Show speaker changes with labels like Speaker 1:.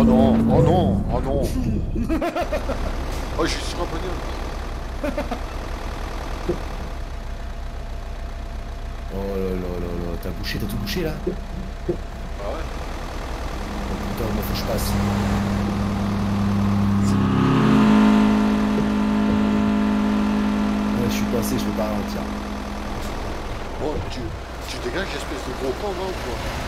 Speaker 1: Oh non, oh non, oh non. oh, je suis sur un pognon.
Speaker 2: Oh là là là là, t'as bouché, t'as tout bouché là
Speaker 1: Ah ouais
Speaker 2: Oh putain, moi faut que je passe. Ouais, je suis passé, je peux pas ralentir.
Speaker 1: Oh tu, tu dégages, espèce de gros con, non, quoi